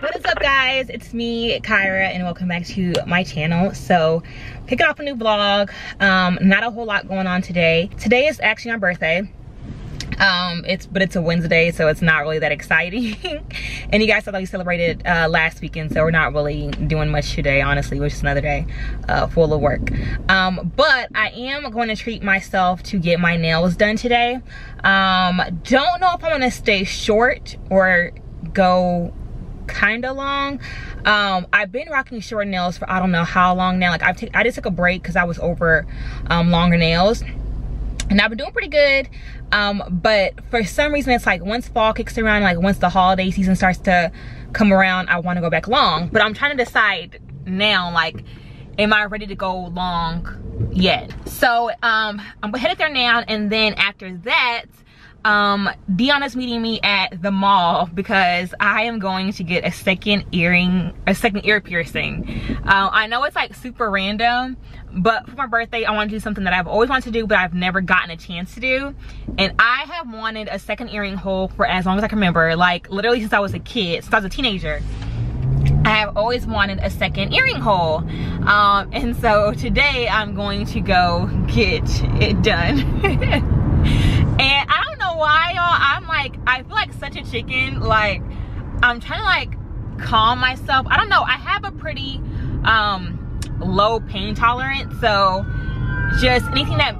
what is up guys? It's me kyra and welcome back to my channel. So picking off a new vlog. Um not a whole lot going on today. Today is actually my birthday. Um it's but it's a wednesday so it's not really that exciting. And you guys saw that we celebrated uh last weekend so we're not really doing much today honestly. Which is another day uh full of work. Um but i am going to treat myself to get my nails done today. Um don't know if i'm gonna stay short or go kind of long um i've been rocking short nails for i don't know how long now like i've i just took a break because i was over um longer nails and I've been doing pretty good. Um, but for some reason, it's like once fall kicks around, like once the holiday season starts to come around, I want to go back long. But I'm trying to decide now, like, am I ready to go long yet? So um, I'm headed there now, and then after that, um dion is meeting me at the mall because i am going to get a second earring a second ear piercing uh, i know it's like super random but for my birthday i want to do something that i've always wanted to do but i've never gotten a chance to do and i have wanted a second earring hole for as long as i can remember like literally since i was a kid since i was a teenager I have always wanted a second earring hole. Um, and so today I'm going to go get it done. and I don't why y'all, I'm like, I feel like such a chicken. Like, I'm trying to like calm myself. I don't know, I have a pretty um, low pain tolerance. So just anything that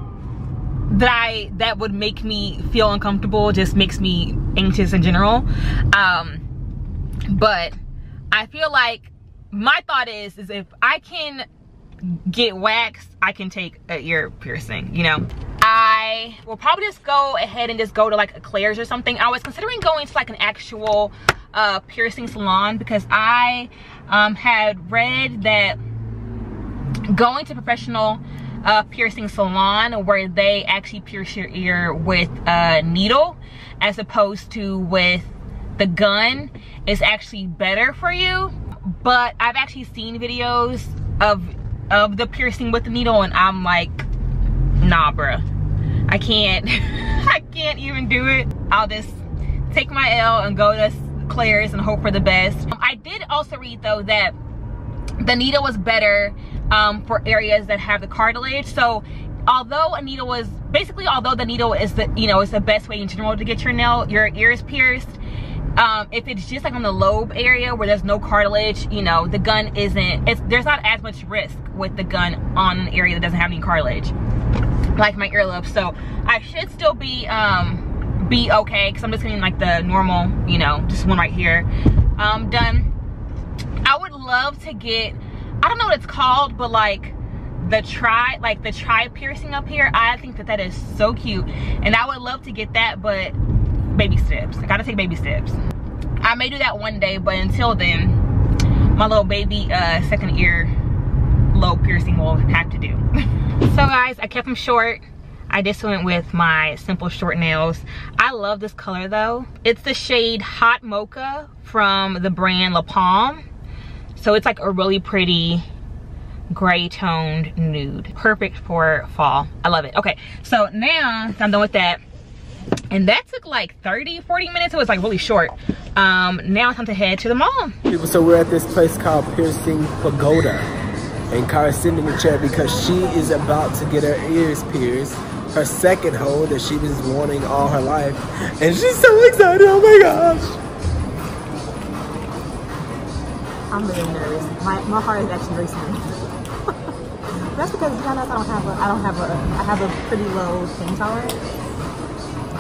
that I that would make me feel uncomfortable just makes me anxious in general. Um, but I feel like my thought is is if I can get waxed, I can take a ear piercing, you know? I will probably just go ahead and just go to like a Claire's or something. I was considering going to like an actual uh, piercing salon because I um, had read that going to professional uh, piercing salon where they actually pierce your ear with a needle as opposed to with the gun is actually better for you but i've actually seen videos of of the piercing with the needle and i'm like nah bruh. I can't i can't even do it. I'll just take my l and go to claire's and hope for the best. Um, i did also read though that the needle was better um, for areas that have the cartilage. So although a needle was basically although the needle is the you know is the best way in general to get your nail your ears pierced um, if it's just like on the lobe area where there's no cartilage you know the gun isn't it's there's not as much risk with the gun on an area that doesn't have any cartilage like my earlobe so i should still be um be okay because i'm just getting like the normal you know just one right here um done i would love to get i don't know what it's called but like the tri like the tri piercing up here i think that that is so cute and i would love to get that but baby steps. I gotta take baby steps. I may do that one day, but until then, my little baby uh, second ear lobe piercing will have to do. so guys, I kept them short. I just went with my simple short nails. I love this color though. It's the shade Hot Mocha from the brand La Palm. So it's like a really pretty gray toned nude. Perfect for fall. I love it. Okay, so now I'm done with that and that took like 30 40 minutes it was like really short um now it's time to head to the mall People, so we're at this place called piercing pagoda and Kyra's sitting in the chair because she is about to get her ears pierced her second hole that she was wanting all her life and she's so excited oh my gosh I'm really nervous. My, my heart is actually racing. That's because you know, I don't have a I don't have a I have a pretty low pain tolerance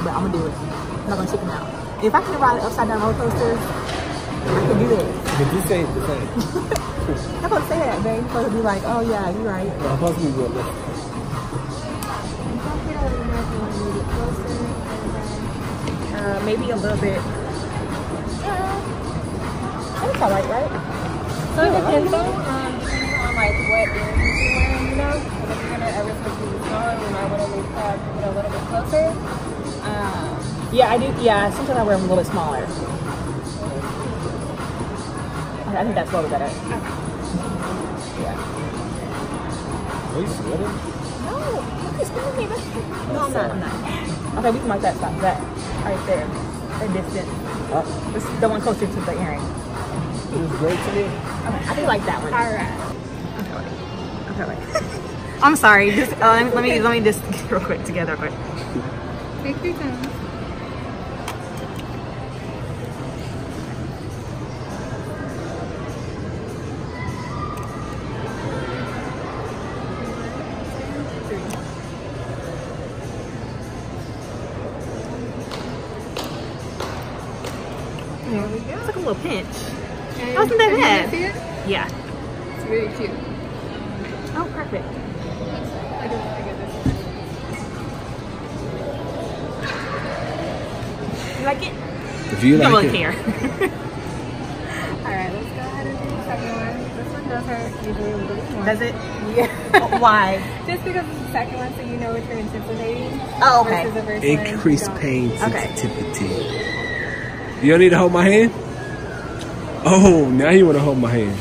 but I'm gonna do it. I'm not gonna chicken out. If I can ride upside down roller coaster, I can do this. Did you say the same? I'm supposed to say that, babe. I'm supposed to be like, oh yeah, you're right. I'm supposed to be realistic. Uh, maybe a little bit. Uh, that's all right, right? So it depends on, um, on like what earrings you're wearing, you know. If you're gonna ever completely smaller, you might want to uh, put it a little bit closer. Um, yeah, I do. Yeah, sometimes I wear them a little bit smaller. I think that's a little better. Yeah. Are you sweating? No, look, it's me. No, I'm not. I'm not. Okay, we can mark that stop. That right there, that distance. Huh? This, the one closer to the earring. It was great to me. Okay, I do like that one. All right. Okay, wait. I'm sorry. Just uh, let me let me just get real quick together quick. Take your time. Little pinch. And Wasn't that bad? it? Yeah. It's really cute. Oh, perfect. I get, I get this. You like it? If you You don't like really it, care. Alright, let's go ahead and do the second one. This one does hurt usually a little bit more. Does it? Yeah. Why? Just because it's the second one, so you know what you're anticipating. Oh, okay. the first one. increase you don't. pain Okay. sensitivity. You don't need to hold my hand? Oh, now you want to hold my hand.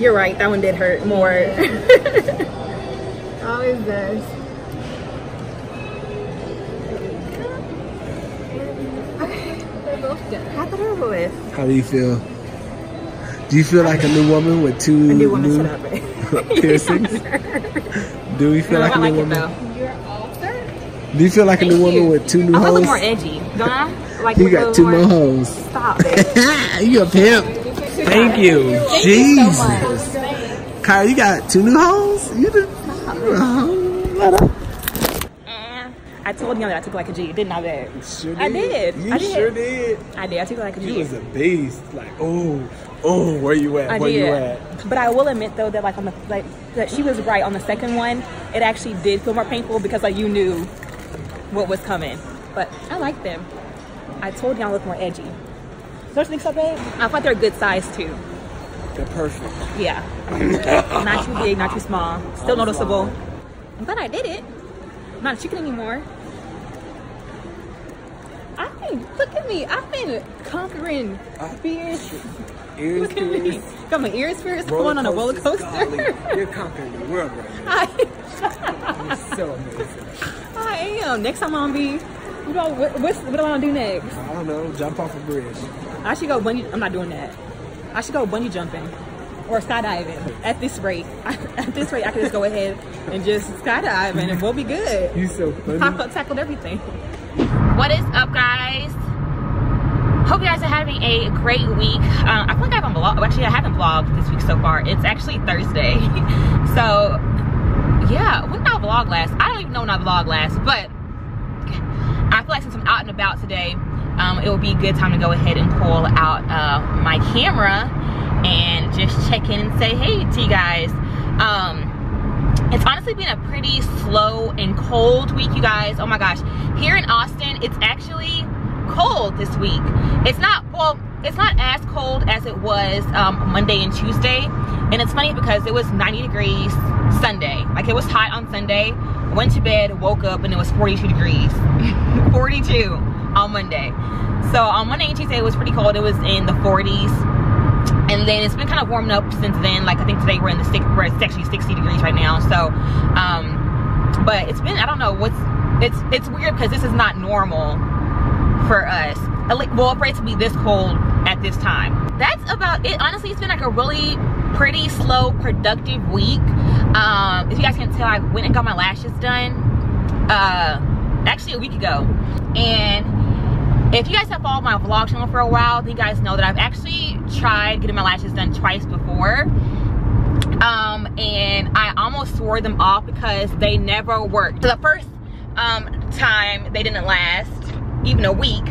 You're right. That one did hurt more. Always does. Done. How that over with? How do you feel? Do you feel like a new woman with two want new piercings? Do we feel No, like I a like new it woman? though. You're all set. Do you feel like a new Thank woman with two new I look more edgy, don't I? Like You got two more hoes. Stop it. you a pimp. Thank you. Thank you so much. Jesus. Kyle, you got two new hoes? You did. You a hoe. Let up. I told y'all that I took like a G, didn't I, babe? Sure I did. You I did. sure did. I did. I took like a G. You was a beast. Like, oh, oh, where you at? I where did. you at? But I will admit though that like on the like that she was right on the second one. It actually did feel more painful because like you knew what was coming. But I like them. I told y'all look more edgy. Don't you think so, babe? I thought they're a good size too. They're perfect. Yeah. not too big, not too small. Still noticeable. I'm glad I did it. I'm not a chicken anymore. I mean, look at me. I've been conquering fears. Ears Look at me. Got my ears pierced, going on a roller coaster. Golly, you're conquering the world right now. I, You're so amazing. I am. Next time I'm gonna be, you know, what, what's, what do I gonna do next? I don't know. Jump off a bridge. I should go bungee. I'm not doing that. I should go bungee jumping or skydiving. At this rate, at this rate, I can just go ahead and just skydive and we'll be good. You so Pop funny. up tackled everything. What is up, guys? Hope you guys are having a great week. Uh, I feel like I haven't vlogged. Actually, I haven't vlogged this week so far. It's actually Thursday, so yeah. When did I vlog last? I don't even know when I vlogged last, but I feel like since I'm out and about today, um, it will be a good time to go ahead and pull out uh, my camera and just check in and say hey to you guys. Um, it's honestly been a pretty slow and cold week, you guys. Oh my gosh. Here in Austin, it's actually cold this week. It's not, well, it's not as cold as it was um, Monday and Tuesday. And it's funny because it was 90 degrees Sunday. Like it was hot on Sunday. Went to bed, woke up, and it was 42 degrees. 42 on Monday. So on Monday and Tuesday, it was pretty cold. It was in the 40s and then it's been kind of warming up since then like i think today we're in the six we're actually 60 degrees right now so um but it's been i don't know what's it's it's weird because this is not normal for us. Well for it to be this cold at this time. That's about it. Honestly it's been like a really pretty slow productive week. Um if you guys can tell i went and got my lashes done uh actually a week ago. And if you guys have followed my vlog channel for a while, then you guys know that I've actually tried getting my lashes done twice before. Um, and I almost swore them off because they never worked. So the first um, time they didn't last even a week.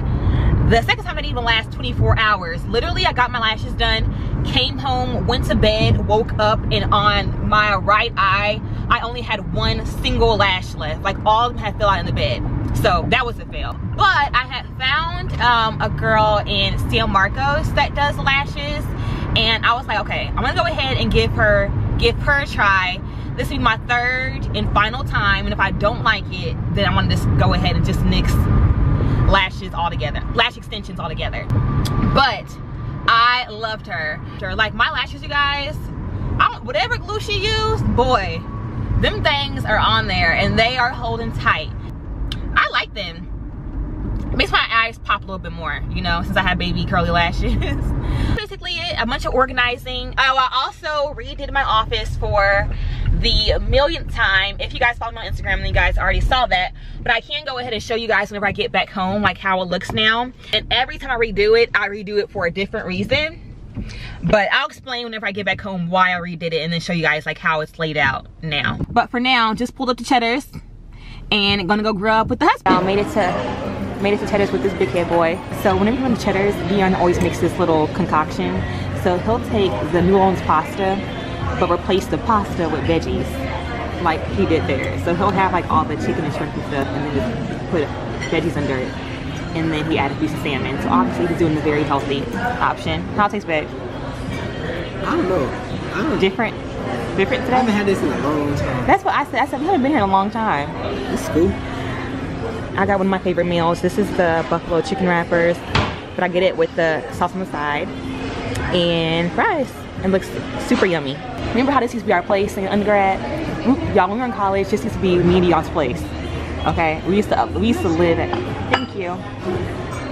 The second time it didn't even last 24 hours. Literally, I got my lashes done, came home, went to bed, woke up, and on my right eye, I only had one single lash left. Like all of them had fell out in the bed. So that was a fail. But I had found um, a girl in San Marcos that does lashes. And I was like, okay, I'm gonna go ahead and give her give her a try. This will be my third and final time. And if I don't like it, then I'm gonna just go ahead and just nix lashes all together, lash extensions all together. But I loved her. Like my lashes, you guys, whatever glue she used, boy, them things are on there and they are holding tight. I like them. makes my eyes pop a little bit more, you know, since I have baby curly lashes. Basically it, a bunch of organizing. Oh, I also redid my office for the millionth time. If you guys follow me on Instagram, then you guys already saw that. But I can go ahead and show you guys whenever I get back home, like how it looks now. And every time I redo it, I redo it for a different reason. But I'll explain whenever I get back home why I redid it and then show you guys like how it's laid out now. But for now, just pulled up the cheddars and gonna go grow up with the husband. I made it to made it to Cheddar's with this big head boy. So whenever you go to Cheddar's, Dion always makes this little concoction. So he'll take the New Orleans pasta, but replace the pasta with veggies, like he did there. So he'll have like all the chicken and shrimp and stuff, and then just put veggies under it. And then he added a piece of salmon. So obviously he's doing the very healthy option. How it tastes, babe? I don't know. I don't. Different? Different I haven't had this in a long time. That's what I said. I said, we haven't been here in a long time. It's cool. I got one of my favorite meals. This is the buffalo chicken wrappers, but I get it with the sauce on the side and fries. It looks super yummy. Remember how this used to be our place in undergrad? Mm, y'all, when we were in college, this used to be me and y'all's place. Okay, we used to uh, we used to live at. Thank you.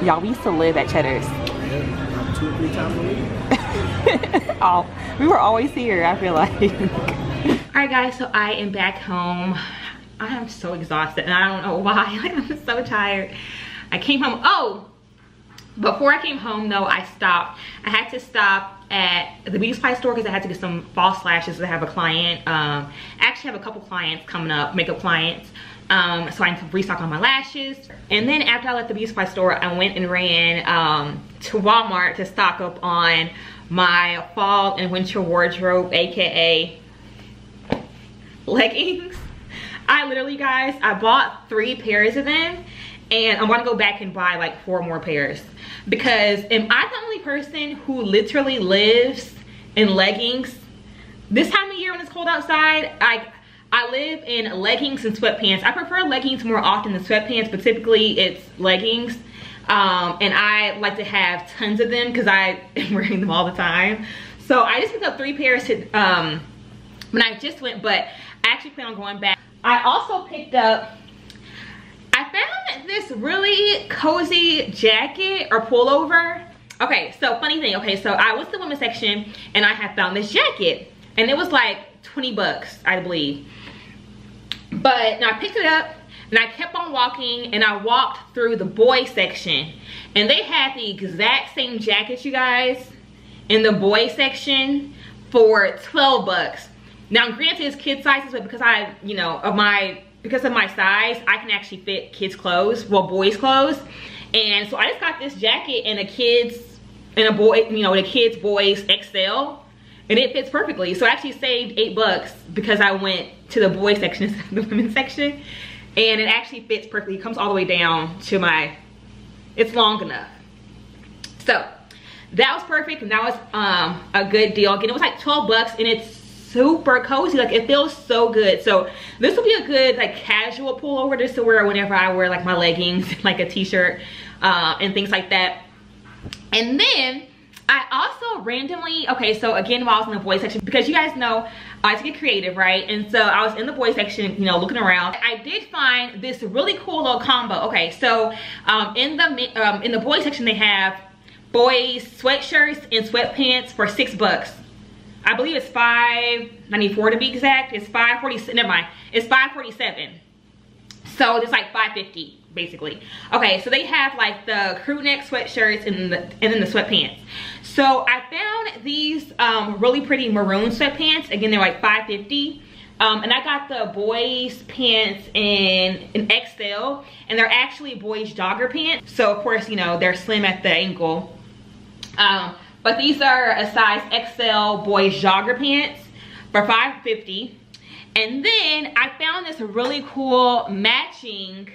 Y'all, we used to live at Cheddar's. Yeah, two or three times a week. oh, we were always here, I feel like. All right, guys, so I am back home. I am so exhausted and I don't know why. Like, I'm so tired. I came home, oh, before I came home though, I stopped. I had to stop at the beauty supply store because I had to get some false lashes. I have a client, um, I actually have a couple clients coming up, makeup clients. Um, so I need to restock on my lashes. And then after I left the beauty supply store, I went and ran um, to Walmart to stock up on my fall and winter wardrobe, AKA leggings. I literally, guys, I bought three pairs of them and I'm gonna go back and buy like four more pairs because am I the only person who literally lives in leggings this time of year when it's cold outside? I I live in leggings and sweatpants. I prefer leggings more often than sweatpants, but typically it's leggings. Um, and I like to have tons of them because I am wearing them all the time. So I just picked up three pairs to, um, when I just went, but I actually plan on going back. I also picked up, I found this really cozy jacket or pullover. Okay, so funny thing, okay, so I was the women's section and I had found this jacket and it was like 20 bucks, I believe. But now I picked it up and I kept on walking and I walked through the boy section and they had the exact same jacket, you guys, in the boy section for 12 bucks. Now, granted, it's kid sizes, but because I, you know, of my, because of my size, I can actually fit kids' clothes, well, boys' clothes. And so I just got this jacket in a kid's, in a boy, you know, in a kid's boys XL. And it fits perfectly. So I actually saved eight bucks because I went to the boys section instead of the women's section. And it actually fits perfectly. It comes all the way down to my, it's long enough. So that was perfect and that was um, a good deal. Again, it was like 12 bucks and it's super cozy. Like it feels so good. So this will be a good like casual pullover just to wear whenever I wear like my leggings, like a t-shirt uh, and things like that. And then I also randomly, okay, so again, while I was in the boys section, because you guys know I like to get creative, right? And so I was in the boys section, you know, looking around. I did find this really cool little combo. Okay, so um, in the um, in the boys section, they have boys sweatshirts and sweatpants for six bucks. I believe it's 5.94 to be exact. It's 5.47. Never mind. It's 5.47. So it's like 5.50 basically. Okay, so they have like the crew neck sweatshirts and the and then the sweatpants. So I found these um, really pretty maroon sweatpants. Again, they're like 5.50. Um, and I got the boys pants in an XL and they're actually boys jogger pants. So of course, you know, they're slim at the ankle. Um, but these are a size XL boys jogger pants for 5.50. And then I found this really cool matching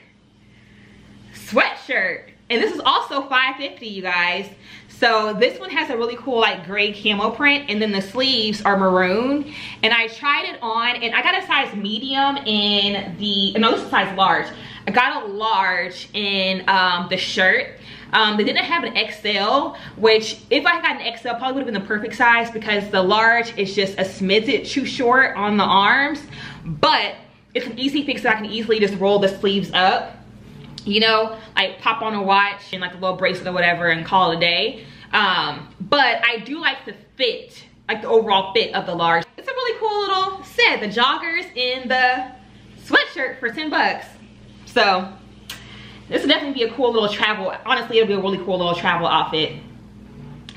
sweatshirt. And this is also 5.50, you guys. So this one has a really cool like gray camo print and then the sleeves are maroon. And I tried it on and I got a size medium in the, no this is size large. I got a large in um, the shirt. Um, they didn't have an XL, which if I got an XL, probably would have been the perfect size because the large is just a smidget too short on the arms. But it's an easy fix so I can easily just roll the sleeves up. you know, like pop on a watch and like a little bracelet or whatever and call it a day. Um, but I do like the fit, like the overall fit of the large. It's a really cool little set, the joggers in the sweatshirt for 10 bucks. So this will definitely be a cool little travel, honestly, it'll be a really cool little travel outfit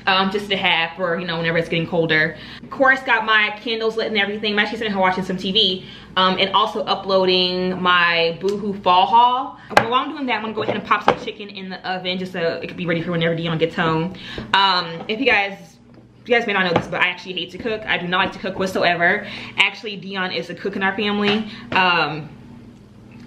um, just to have for, you know, whenever it's getting colder. Of course, got my candles lit and everything. I'm actually sitting here watching some TV um, and also uploading my Boohoo fall haul. While I'm doing that, I'm gonna go ahead and pop some chicken in the oven just so it could be ready for whenever Dion gets home. Um, if you guys you guys may not know this, but I actually hate to cook. I do not like to cook whatsoever. Actually, Dion is a cook in our family. Um,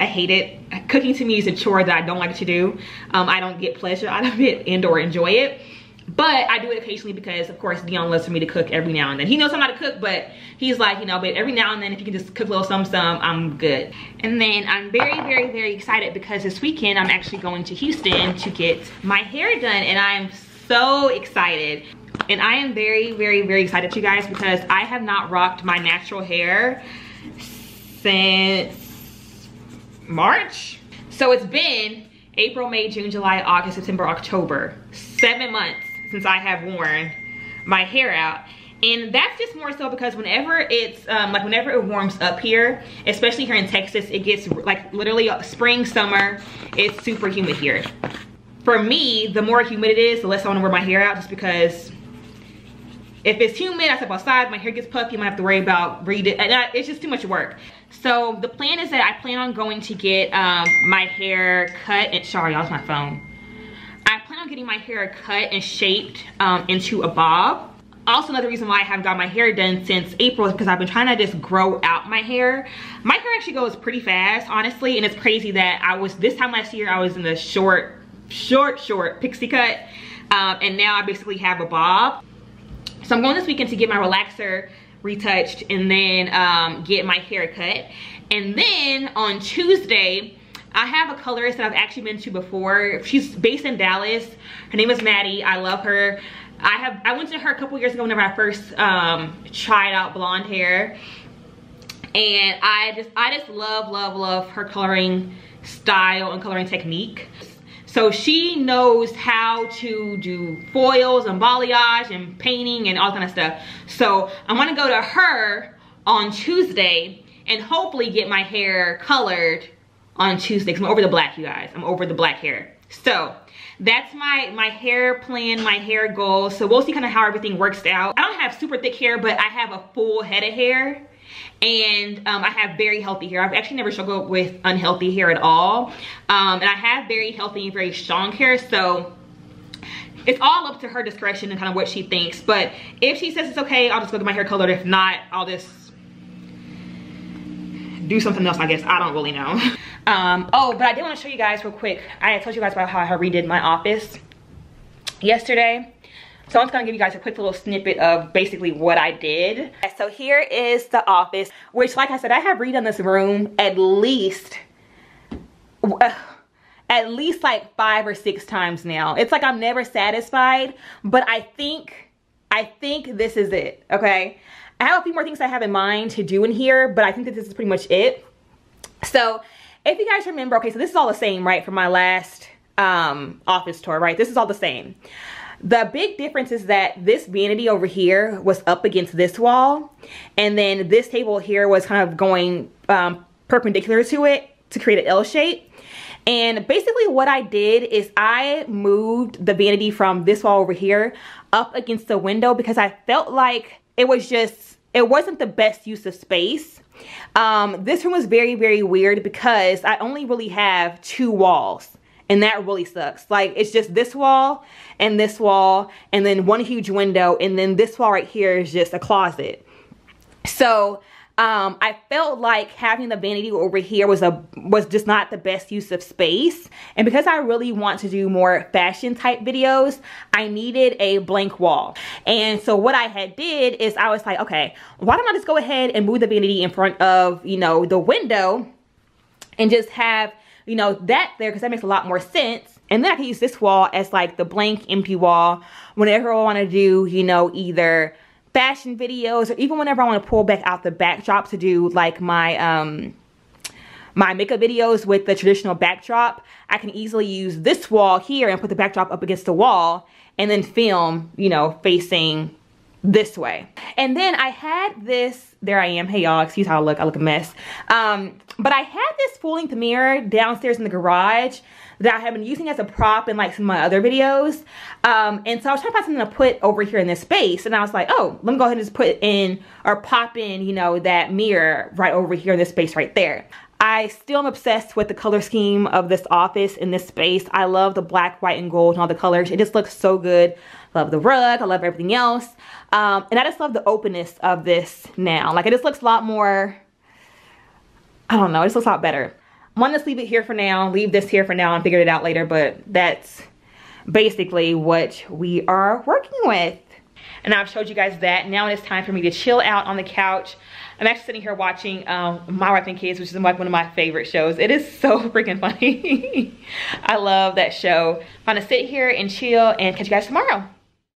I hate it. Cooking to me is a chore that I don't like to do. Um, I don't get pleasure out of it and or enjoy it but I do it occasionally because of course Dion loves for me to cook every now and then. He knows I'm not a cook, but he's like, you know, but every now and then if you can just cook a little some some, I'm good. And then I'm very, very, very excited because this weekend I'm actually going to Houston to get my hair done and I'm so excited. And I am very, very, very excited you guys because I have not rocked my natural hair since March. So it's been April, May, June, July, August, September, October. Seven months since I have worn my hair out. And that's just more so because whenever it's, um, like whenever it warms up here, especially here in Texas, it gets like literally spring, summer, it's super humid here. For me, the more humid it is, the less I wanna wear my hair out just because if it's humid, I step outside, my hair gets puffy, I might have to worry about read it. And I, it's just too much work. So the plan is that I plan on going to get um, my hair cut. And sorry, y'all, my phone I plan on getting my hair cut and shaped um, into a bob. Also another reason why I haven't got my hair done since April is because I've been trying to just grow out my hair. My hair actually goes pretty fast, honestly, and it's crazy that I was, this time last year, I was in the short, short, short pixie cut, um, and now I basically have a bob. So I'm going this weekend to get my relaxer retouched and then um, get my hair cut. And then on Tuesday, I have a colorist that I've actually been to before. She's based in Dallas. Her name is Maddie. I love her. I have I went to her a couple years ago whenever I first um, tried out blonde hair. And I just I just love, love, love her coloring style and coloring technique. So she knows how to do foils and balayage and painting and all kind of stuff. So I'm gonna go to her on Tuesday and hopefully get my hair colored on Tuesday because I'm over the black, you guys. I'm over the black hair. So that's my, my hair plan, my hair goal. So we'll see kind of how everything works out. I don't have super thick hair, but I have a full head of hair and um, I have very healthy hair. I've actually never struggled with unhealthy hair at all. Um, and I have very healthy and very strong hair. So it's all up to her discretion and kind of what she thinks. But if she says it's okay, I'll just go get my hair colored. If not, I'll just do something else, I guess. I don't really know. Um, oh, but I did want to show you guys real quick. I told you guys about how I redid my office yesterday. So I'm just gonna give you guys a quick little snippet of basically what I did. So here is the office, which like I said, I have redone this room at least, uh, at least like five or six times now. It's like I'm never satisfied, but I think, I think this is it, okay? I have a few more things I have in mind to do in here, but I think that this is pretty much it. So if you guys remember, okay, so this is all the same, right, from my last um, office tour, right? This is all the same. The big difference is that this vanity over here was up against this wall. And then this table here was kind of going um, perpendicular to it to create an L shape. And basically what I did is I moved the vanity from this wall over here up against the window because I felt like it was just, it wasn't the best use of space. Um, this room was very, very weird because I only really have two walls. And that really sucks. Like, it's just this wall and this wall and then one huge window. And then this wall right here is just a closet. So, um, I felt like having the vanity over here was a was just not the best use of space. And because I really want to do more fashion type videos, I needed a blank wall. And so what I had did is I was like, okay, why don't I just go ahead and move the vanity in front of, you know, the window and just have, you know, that there because that makes a lot more sense. And then I can use this wall as like the blank empty wall whenever I want to do, you know, either fashion videos or even whenever I want to pull back out the backdrop to do like my um my makeup videos with the traditional backdrop, I can easily use this wall here and put the backdrop up against the wall and then film, you know, facing this way. And then I had this, there I am, hey y'all, excuse how I look, I look a mess. Um, but I had this full length mirror downstairs in the garage that I have been using as a prop in like some of my other videos. Um, and so I was trying to find something to put over here in this space. And I was like, oh, let me go ahead and just put in or pop in, you know, that mirror right over here in this space right there. I still am obsessed with the color scheme of this office in this space. I love the black, white, and gold and all the colors. It just looks so good. Love the rug. I love everything else. Um, and I just love the openness of this now. Like it just looks a lot more, I don't know, it just looks a lot better. I'm gonna just leave it here for now, leave this here for now and figure it out later, but that's basically what we are working with. And I've showed you guys that. Now it's time for me to chill out on the couch. I'm actually sitting here watching um, My Wife and Kids, which is like one of my favorite shows. It is so freaking funny. I love that show. I'm gonna sit here and chill and catch you guys tomorrow.